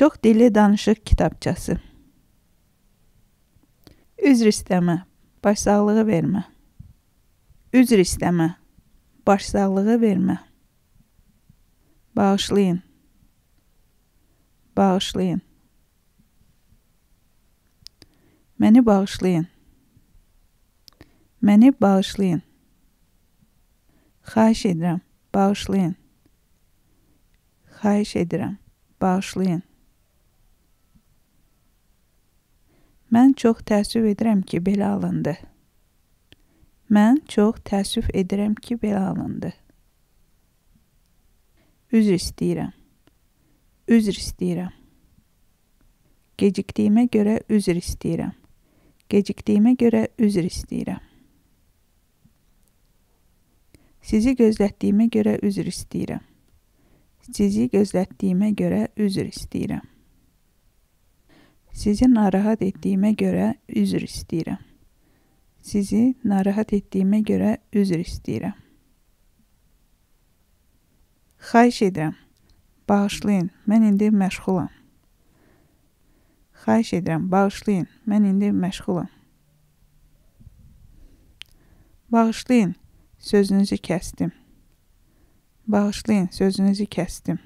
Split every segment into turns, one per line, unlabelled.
Çox dilli danışıq kitabçası. Üzr istəmə, başsağlığı vermə. Üzr istəmə, başsağlığı vermə. Bağışlayın. Bağışlayın. Məni bağışlayın. Məni bağışlayın. Xahiş edirəm, bağışlayın. Xahiş edirəm, bağışlayın. Mən çox təəssüf edirəm ki, belə alındı. Mən çox təəssüf edirəm ki, belə alındı. Üzr istəyirəm. Üzr istəyirəm. Gecikdiyimə görə üzr istəyirəm. Gecikdiyimə görə üzr istəyirəm. Sizi gözlətdiyimə görə üzr istəyirəm. Sizi gözlətdiyimə görə üzr istəyirəm. Sizi narahat etdiyimə görə üzr istəyirəm. Sizi narahat etdiyimə görə üzr istəyirəm. Xahiş edirəm. Bağışlayın, mən indi məşğulam. Xahiş edirəm, bağışlayın, mən indi məşğulam. Bağışlayın, sözünüzü kəsdim. Bağışlayın, sözünüzü kəsdim.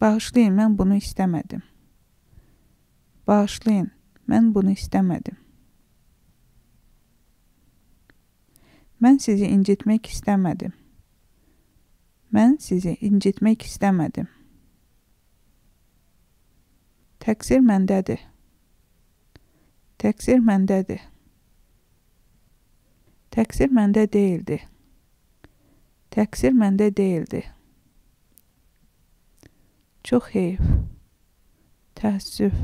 Bağışlayın, mən bunu istəmədim. Bağışlayın, mən bunu istəmədim. Mən sizi incitmək istəmədim. Mən sizi incitmək istəmədim. Təqsir məndədir. Təqsir məndədir. Təqsir məndə deyildi. Təqsir məndə deyildi. Çox heyf. Təəssüf.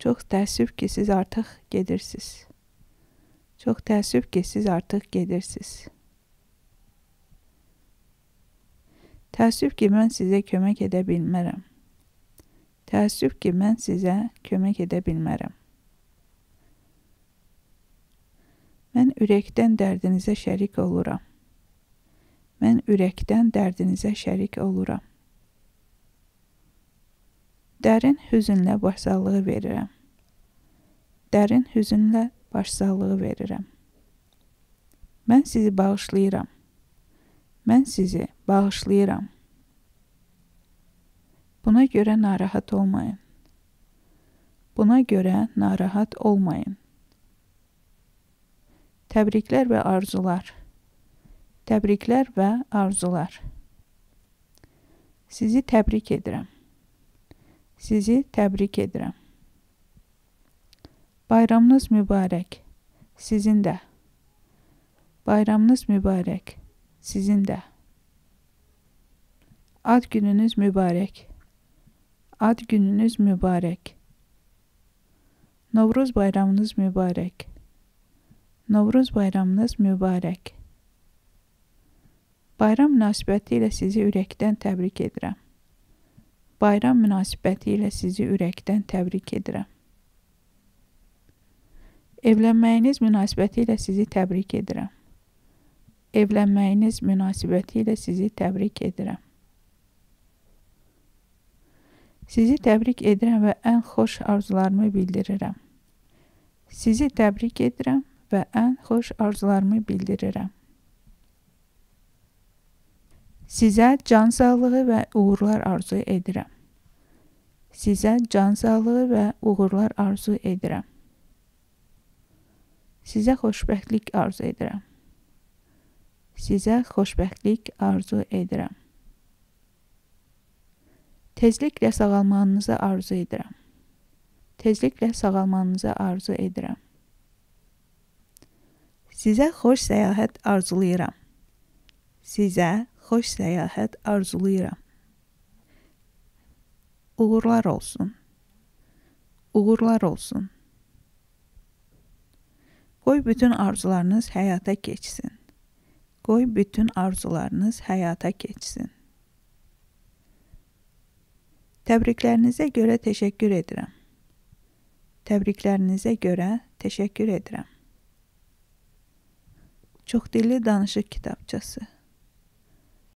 Çox təəssüf ki, siz artıq gedirsiniz. Çox təəssüf ki, siz artıq gedirsiniz. Təəssüf ki, mən sizə kömək edə bilmərəm. Təəssüf ki, mən sizə kömək edə bilmərəm. Mən ürəkdən dərdinizə şərik oluram. Mən ürəkdən dərdinizə şərik oluram. Dərin hüznlə başsağlığı verirəm. Dərin hüznlə başsağlığı verirəm. Mən sizi bağışlayıram. Mən sizi bağışlayıram. Buna görə narahat olmayın. Buna görə narahat olmayın. Təbriklər və arzular. Təbriklər və arzular. Sizi təbrik edirəm. Sizi təbrik edirəm. Bayramınız mübarək. Sizin də. Bayramınız mübarək. Sizin də. Ad gününüz mübarək. Ad gününüz mübarək. Novruz bayramınız mübarək. Novruz bayramınız mübarək. Bayram münasibəti ilə sizi ürəkdən təbrik edirəm. Bayram münasibəti ilə sizi ürəkdən təbrik edirəm. Evlənməyiniz münasibəti ilə sizi təbrik edirəm. Evlənməyiniz münasibəti ilə sizi təbrik edirəm. Sizi təbrik edirəm və ən xoş arzularımı bildirirəm. Sizi təbrik edirəm və ən xoş arzularımı bildirirəm. Sizə can sağlığı və uğurlar arzu edirəm. Sizə can sağlığı və uğurlar arzu edirəm. Sizə xoşbəxtlik arzu edirəm. Sizə xoşbəxtlik arzu edirəm. Tezliklə sağalmağınızı arzu edirəm. Tezliklə sağalmağınızı arzu edirəm. Sizə xoş səyahət arzulayıram. Sizə xoş səyahət arzulayıram. Uğurlar olsun. Uğurlar olsun. Qoy bütün arzularınız həyata keçsin. Qoy bütün arzularınız həyata keçsin. Təbriklərinizə görə təşəkkür edirəm. Təbriklərinizə görə təşəkkür edirəm. Çoxdilli danışıq kitabçası